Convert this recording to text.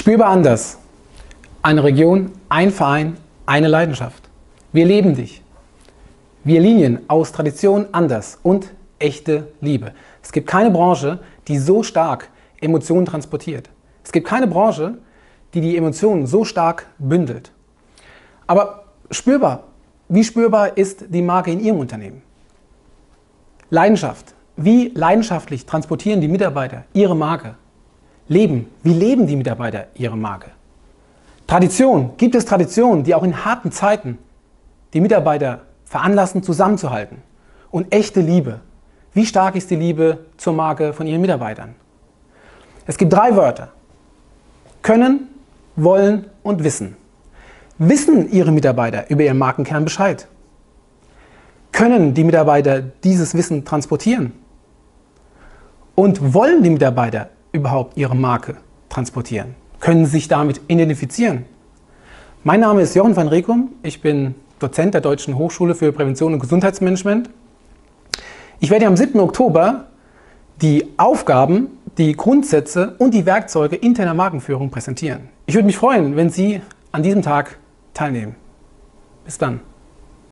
Spürbar anders. Eine Region, ein Verein, eine Leidenschaft. Wir leben dich. Wir Linien aus Tradition anders und echte Liebe. Es gibt keine Branche, die so stark Emotionen transportiert. Es gibt keine Branche, die die Emotionen so stark bündelt. Aber spürbar, wie spürbar ist die Marke in Ihrem Unternehmen? Leidenschaft. Wie leidenschaftlich transportieren die Mitarbeiter ihre Marke? Leben. Wie leben die Mitarbeiter ihre Marke? Tradition. Gibt es Traditionen, die auch in harten Zeiten die Mitarbeiter veranlassen, zusammenzuhalten? Und echte Liebe. Wie stark ist die Liebe zur Marke von Ihren Mitarbeitern? Es gibt drei Wörter. Können, wollen und wissen. Wissen Ihre Mitarbeiter über Ihren Markenkern Bescheid? Können die Mitarbeiter dieses Wissen transportieren? Und wollen die Mitarbeiter überhaupt ihre Marke transportieren? Können sie sich damit identifizieren? Mein Name ist Jochen van Rekum. Ich bin Dozent der Deutschen Hochschule für Prävention und Gesundheitsmanagement. Ich werde am 7. Oktober die Aufgaben, die Grundsätze und die Werkzeuge interner Markenführung präsentieren. Ich würde mich freuen, wenn Sie an diesem Tag teilnehmen. Bis dann.